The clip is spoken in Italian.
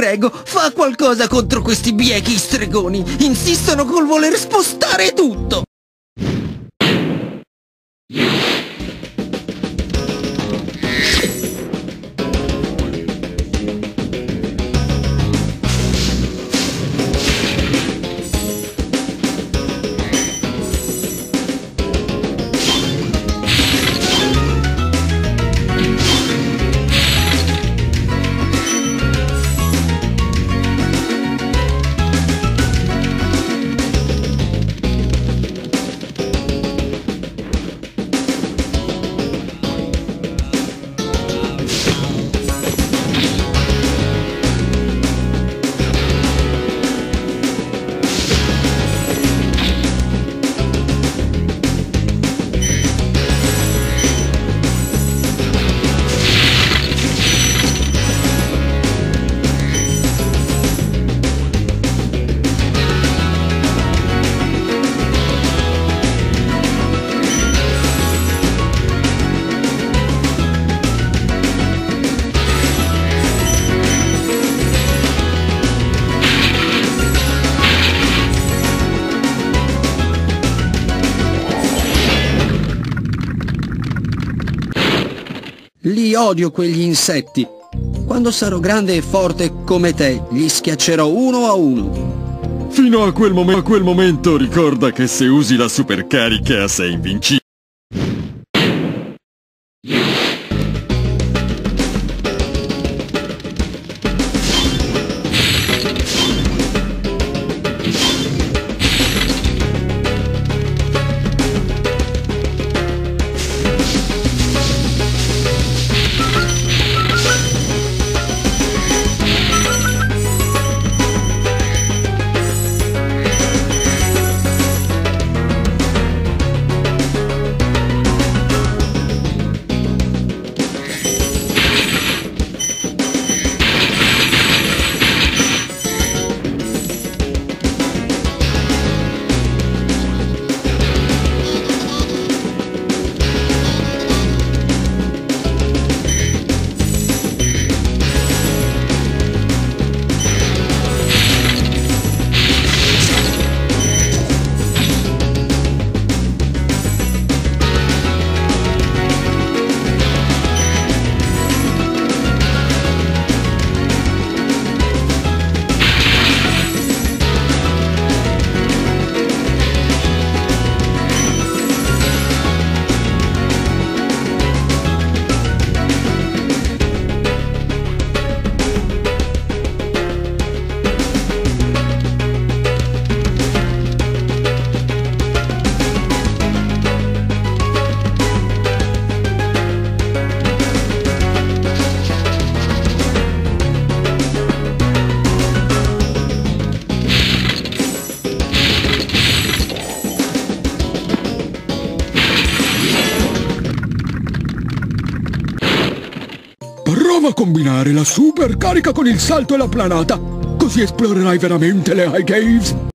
prego, fa qualcosa contro questi biechi stregoni. Insistono col voler spostare tutto. Li odio quegli insetti. Quando sarò grande e forte come te, li schiaccerò uno a uno. Fino a quel, a quel momento ricorda che se usi la supercarica sei invincibile. Prova a combinare la supercarica con il salto e la planata, così esplorerai veramente le High Caves.